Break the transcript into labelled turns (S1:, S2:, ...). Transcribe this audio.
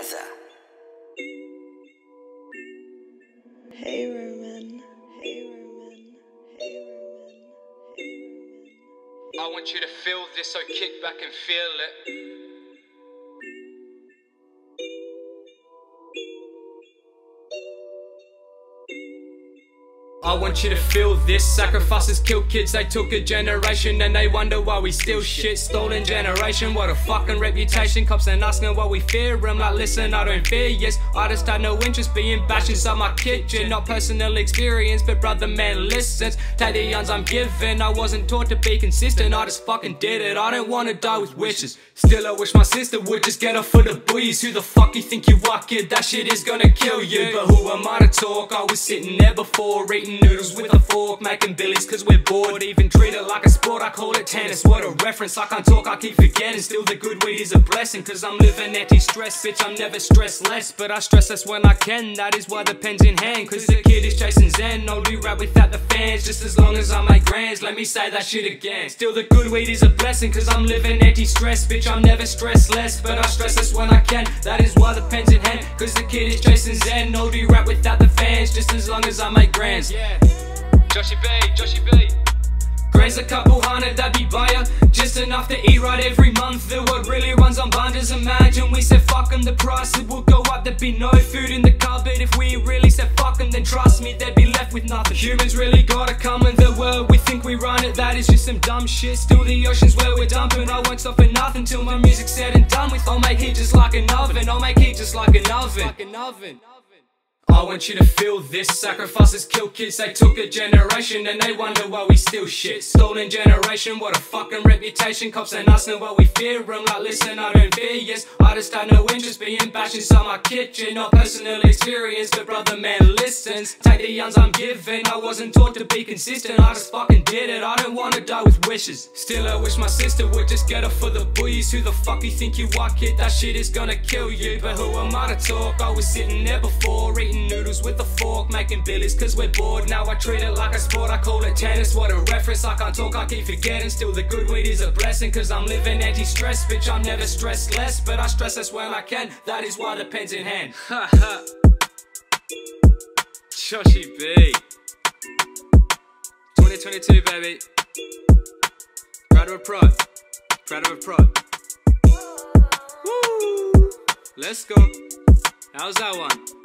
S1: Gaza.
S2: Hey Roman, hey Roman, hey Roman, hey Roman.
S3: I want you to feel this, so kick back and feel it. I want you to feel this. Sacrifices kill kids, they took a generation and they wonder why we still shit. Stolen generation, what a fucking reputation. Cops and asking why we fear them. Like, listen, I don't fear, yes. I just had no interest being bashed inside my kitchen. Not personal experience, but brother man listens. Take the yawns I'm given. I wasn't taught to be consistent, I just fucking did it. I don't wanna die with wishes. Still, I wish my sister would just get off for the boys. Who the fuck you think you are, kid? That shit is gonna kill you. But who am I to talk? I was sitting there before eating noodles with a fork, making billies cause we're bored. Even treat it like a sport, I call it tennis. What a reference, I can't talk, I keep forgetting. Still, the good weed is a blessing cause I'm living anti stress. Bitch, I'm never stressed less, but I stress less when I can. That is why the pen's in hand, cause the kid is chasing Zen. No do rap without the fans, just as long as I make grands. Let me say that shit again. Still, the good weed is a blessing cause I'm living anti stress. Bitch, I'm never stressed less, but I stress less when I can. That is why the pen's in hand, cause the kid is chasing Zen. No do rap without the fans, just as long as I make grands. Yeah. Joshy B, Joshy B. Graze a couple hundred, that'd be buyer. Just enough to eat right every month. The world really runs on bundles. Imagine we said fuck them, the price it will go up. There'd be no food in the cupboard. If we really said fuck them, then trust me, they'd be left with nothing. Humans really gotta come in the world. We think we run it, that is just some dumb shit. Still, the ocean's where we're dumping. I won't stop for nothing till my music's said and done with. I'll make heat just like an oven. I'll make heat just like an oven. Like an oven. I want you to feel this. Sacrifices kill kids, they took a generation And they wonder why we still shit. Stolen generation, what a fucking reputation. Cops and us know what we fear. Them Like listen, I don't fear, yes. I just had no interest being bashed inside my kitchen. Not personal experience, but brother man listens Take the yawns I'm given. I wasn't taught to be consistent. I just fucking did it. I don't wanna die with wishes. Still I wish my sister would just get up for the boys. Who the fuck you think you are, kid? That shit is gonna kill you. But who am I to talk? I was sitting there before eating noodles with a fork, making billies cause we're bored. Now I treat it like a sport, I call it tennis. What a reference, I can't talk, I keep forgetting. Still, the good weed is a blessing cause I'm living anti stress. Bitch, I'm never stressed less, but I stress less when I can. That is why the pen's in hand. Ha ha. Joshy B. 2022, baby. Proud Of It Prod. Proud Of It Prod. Woo! Let's go. How's that one?